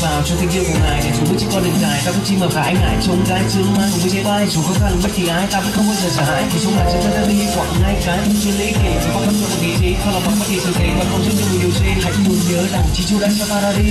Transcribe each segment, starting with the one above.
vào cho tình yêu của ngài để chúng với chiếc con đường dài. Ta cũng chỉ mở cả anh ngại chống cái trướng mang cùng với trái vai. Dù khó khăn bất kỳ ai, ta vẫn không bao giờ sợ hãi vì chúng là chúng ta đã đi hoặc ngay cái không chuyên lễ kể. Dù có bất kỳ một ý chí không làm bất kỳ sự thế và không giữ được một điều gì hãy luôn nhớ rằng chỉ chúa đã cho ta ra đi.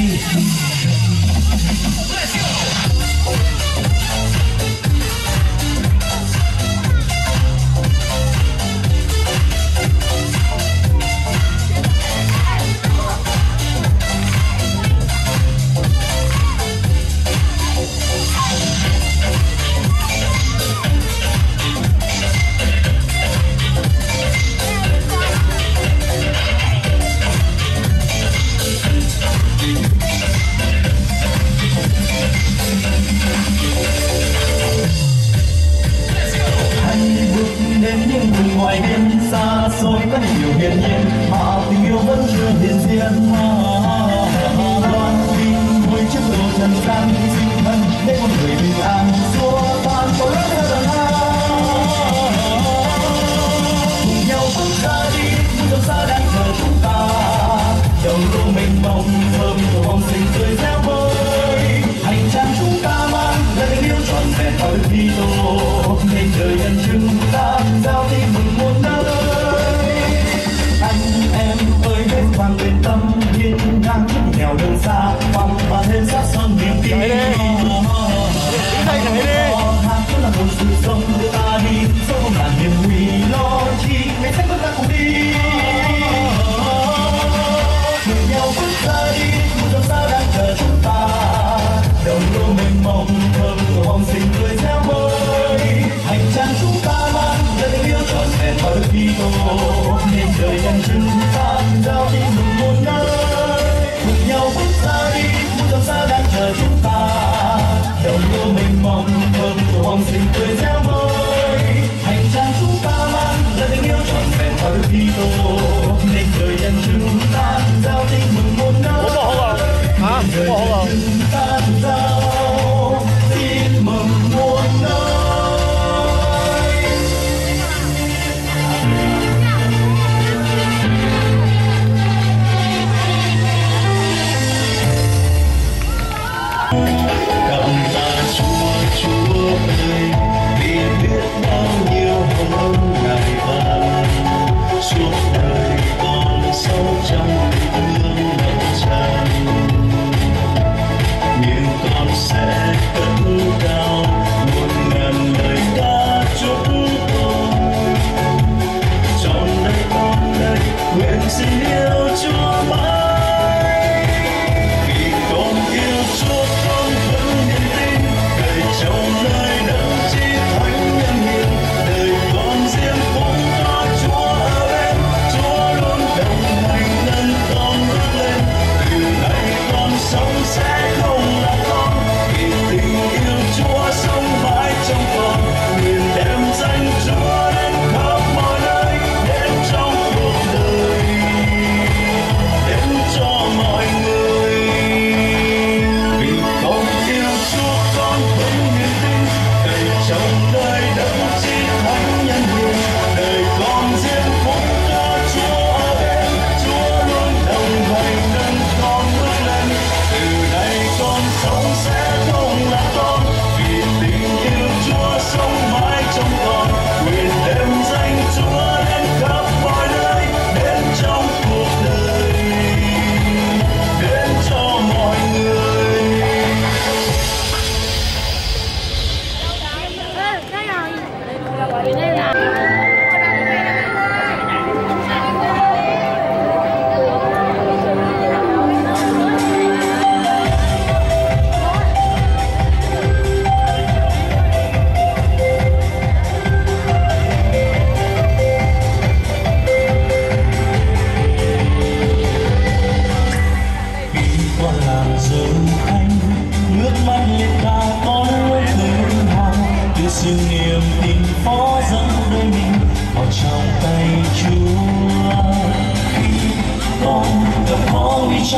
điều hiển nhiên, mà tình yêu vẫn chưa hiện diện. Loan tin mỗi chiếc đồ trần gian, sinh thân để con người bình an. Xua tan có lắm theo đàn cùng nhau bước ra đi, bước xa đang chờ chúng ta. Đầu lũ mênh mông, thơm của hồng sinh tươi reo vơi. Hành trang chúng ta mang, lời yêu trọn vẹn ở thi đô nên đời nhân Later. people.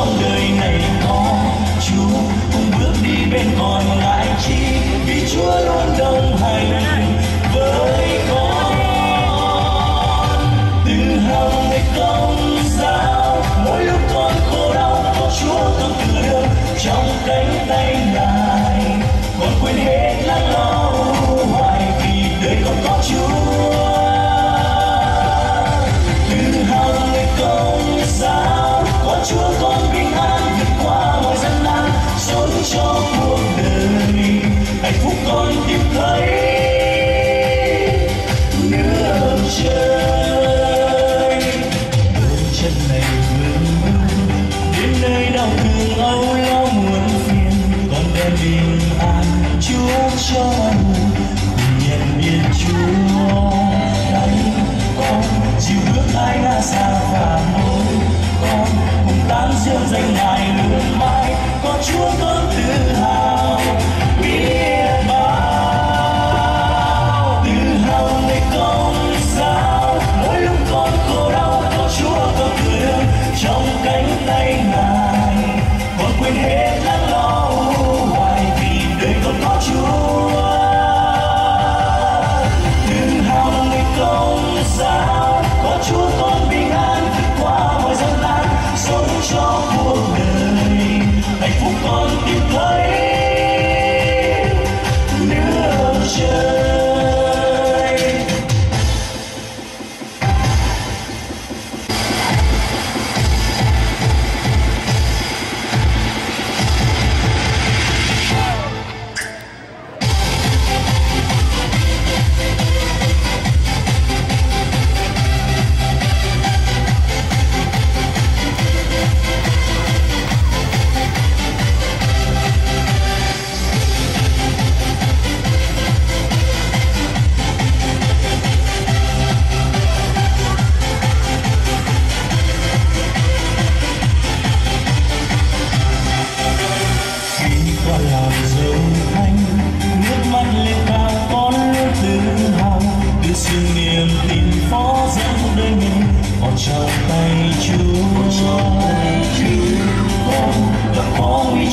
wonder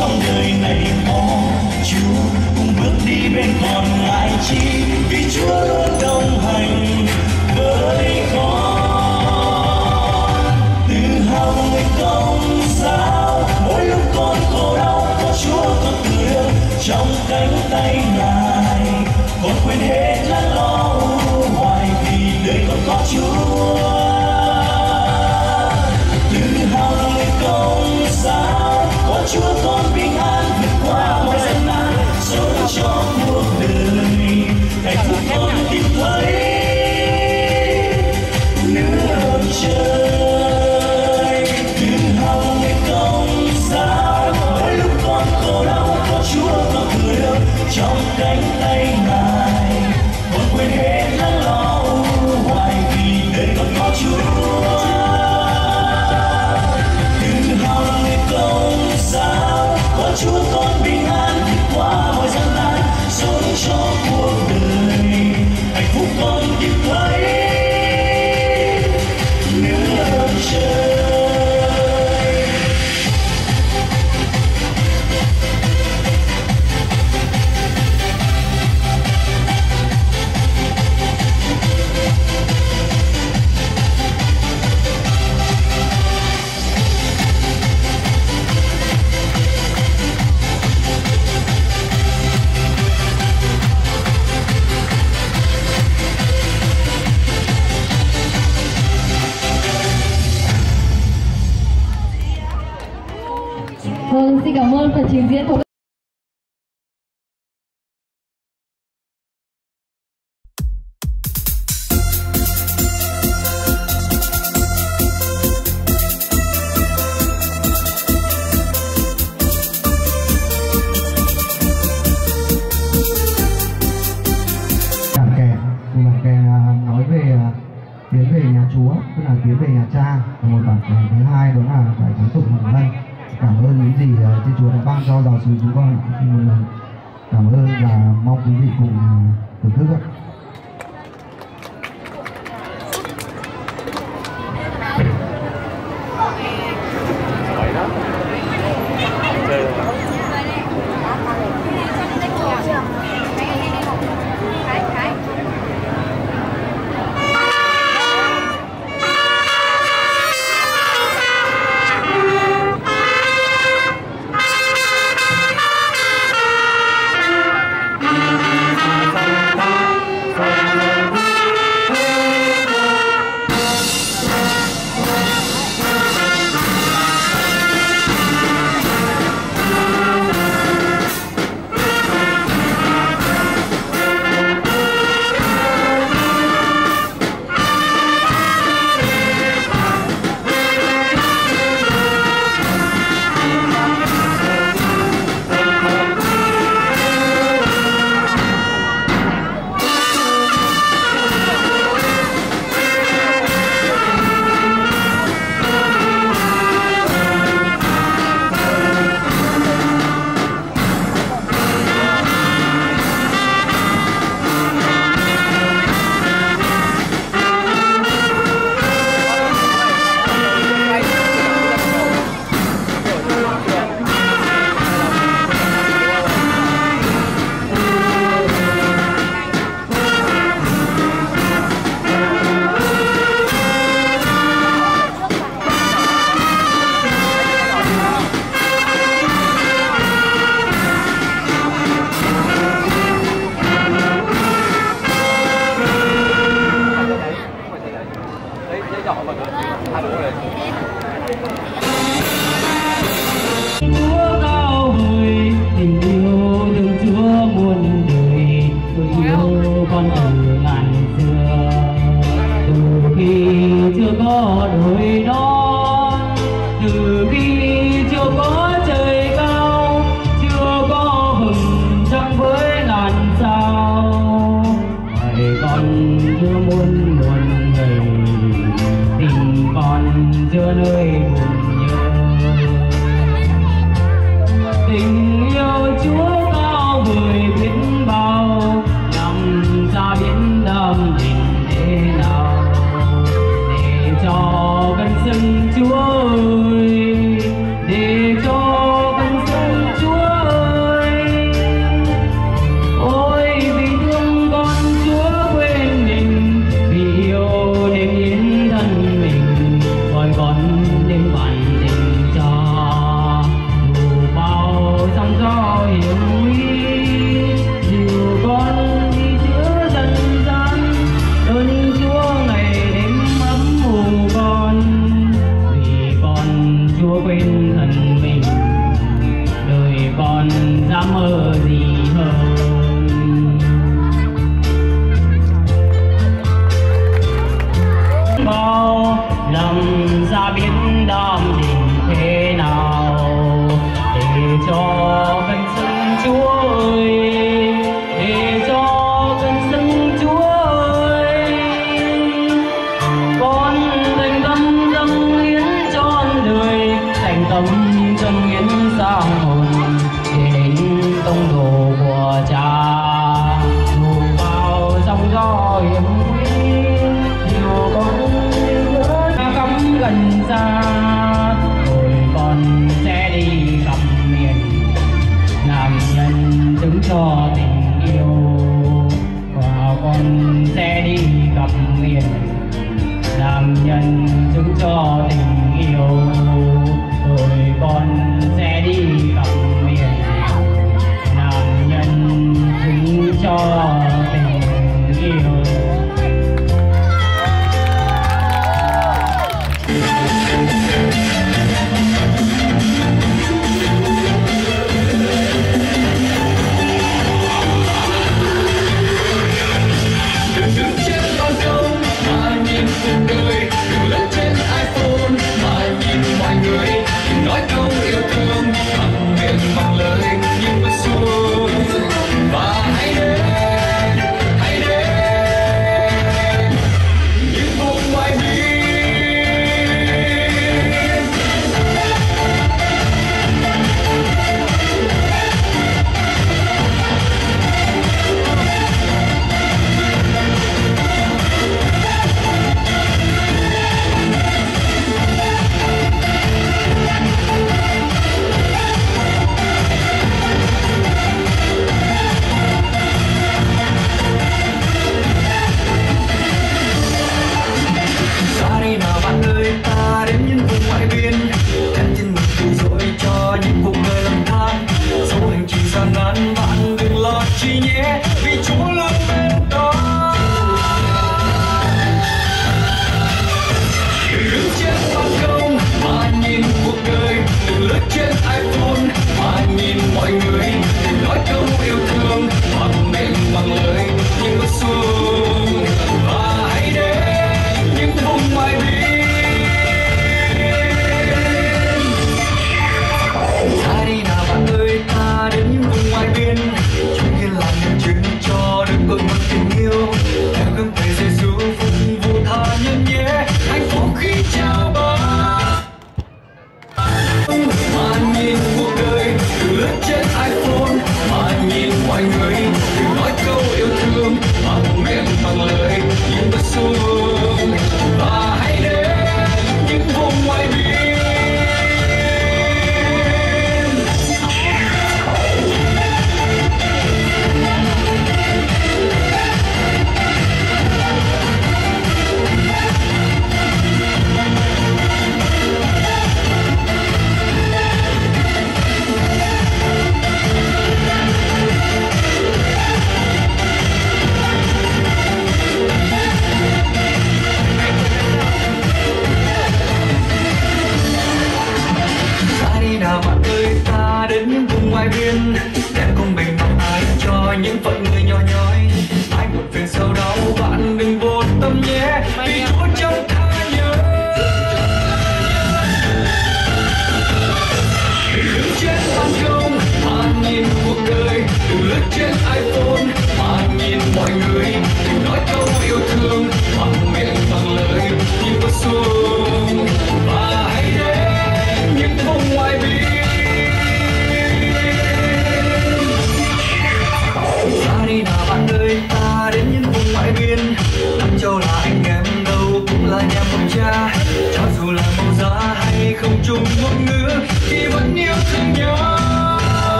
trong đời này có chúa. Cùng bước đi bên con ngài chi xin cảm ơn phần trình diễn của cảm ơn và mong quý vị cùng thưởng thức ạ. 好不好？down